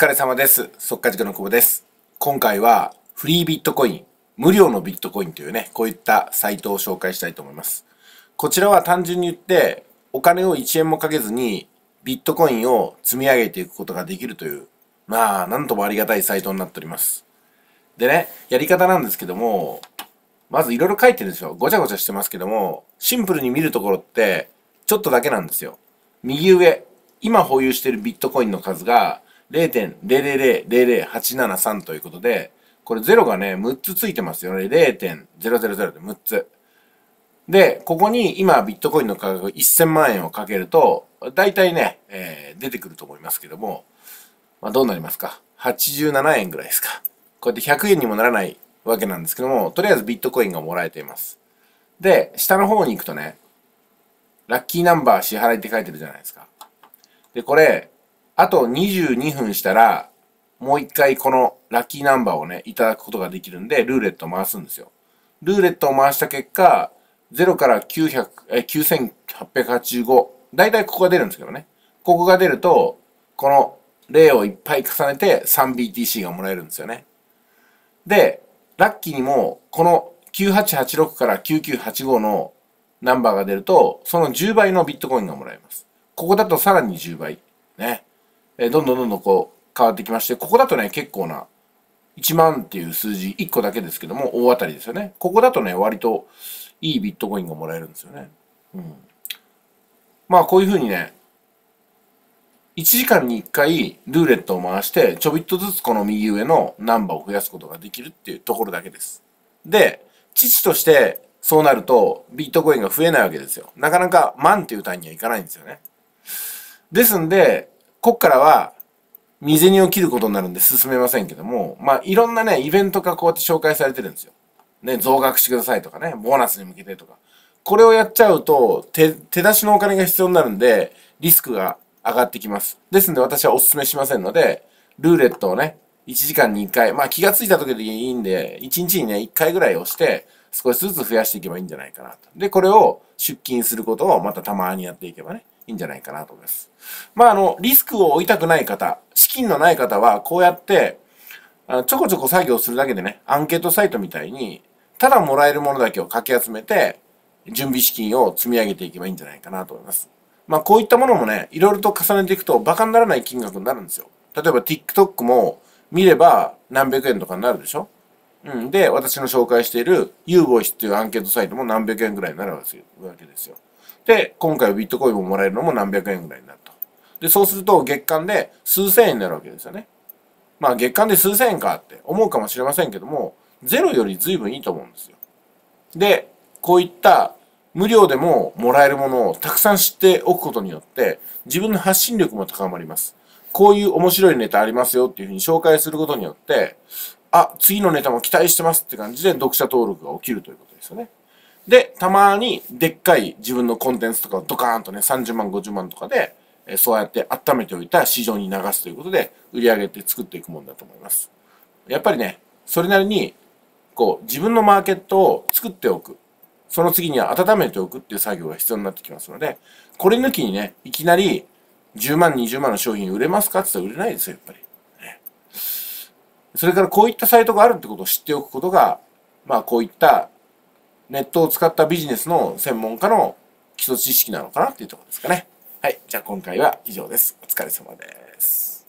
疲れ様です。速稼塾の久保です。今回はフリービットコイン、無料のビットコインというね、こういったサイトを紹介したいと思います。こちらは単純に言って、お金を1円もかけずにビットコインを積み上げていくことができるという、まあ、なんともありがたいサイトになっております。でね、やり方なんですけども、まずいろいろ書いてるんですよ。ごちゃごちゃしてますけども、シンプルに見るところって、ちょっとだけなんですよ。右上、今保有しているビットコインの数が0.0000873ということで、これ0がね、6つついてますよね。0.000で6つ。で、ここに今ビットコインの価格1000万円をかけると、大体ね、えー出てくると思いますけども、まあどうなりますか ?87 円ぐらいですか。こうやって100円にもならないわけなんですけども、とりあえずビットコインがもらえています。で、下の方に行くとね、ラッキーナンバー支払いって書いてるじゃないですか。で、これ、あと22分したら、もう一回このラッキーナンバーをね、いただくことができるんで、ルーレットを回すんですよ。ルーレットを回した結果、0から900え9885、だいたいここが出るんですけどね。ここが出ると、この例をいっぱい重ねて 3BTC がもらえるんですよね。で、ラッキーにも、この9886から9985のナンバーが出ると、その10倍のビットコインがもらえます。ここだとさらに10倍。ね。えどんどんどんどんこう変わってきまして、ここだとね、結構な、1万っていう数字1個だけですけども、大当たりですよね。ここだとね、割といいビットコインがもらえるんですよね。うん。まあ、こういうふうにね、1時間に1回ルーレットを回して、ちょびっとずつこの右上のナンバーを増やすことができるっていうところだけです。で、父としてそうなるとビットコインが増えないわけですよ。なかなか万っていう単位にはいかないんですよね。ですんで、こっからは未銭を切ることになるんで進めませんけども、まあいろんなね、イベントがこうやって紹介されてるんですよ。ね、増額してくださいとかね、ボーナスに向けてとか。これをやっちゃうと、手、手出しのお金が必要になるんで、リスクが上がってきます。ですんで私はお勧めしませんので、ルーレットをね、1時間に1回、まあ気がついた時でいいんで、1日にね、1回ぐらい押して、少しずつ増やしていけばいいんじゃないかなと。で、これを出勤することをまたたまにやっていけばね、いいんじゃないかなと思います。まああの、リスクを負いたくない方、資金のない方は、こうやって、あちょこちょこ作業するだけでね、アンケートサイトみたいに、ただもらえるものだけをかき集めて、準備資金を積み上げていけばいいんじゃないかなと思います。まあこういったものもね、いろいろと重ねていくとバカにならない金額になるんですよ。例えば TikTok も見れば何百円とかになるでしょ？うん。で、私の紹介している u v o i c っていうアンケートサイトも何百円ぐらいになるわけですよ。で、今回ビットコインももらえるのも何百円ぐらいになると。で、そうすると月間で数千円になるわけですよね。まあ月間で数千円かって思うかもしれませんけども、ゼロより随分いいと思うんですよ。で、こういった無料でももらえるものをたくさん知っておくことによって、自分の発信力も高まります。こういう面白いネタありますよっていうふうに紹介することによって、あ、次のネタも期待してますって感じで読者登録が起きるということですよね。で、たまにでっかい自分のコンテンツとかをドカーンとね、30万、50万とかで、えそうやって温めておいた市場に流すということで、売り上げって作っていくもんだと思います。やっぱりね、それなりに、こう、自分のマーケットを作っておく。その次には温めておくっていう作業が必要になってきますので、これ抜きにね、いきなり10万、20万の商品売れますかって言ったら売れないですよ、やっぱり。ねそれからこういったサイトがあるってことを知っておくことが、まあこういったネットを使ったビジネスの専門家の基礎知識なのかなっていうところですかね。はい。じゃあ今回は以上です。お疲れ様です。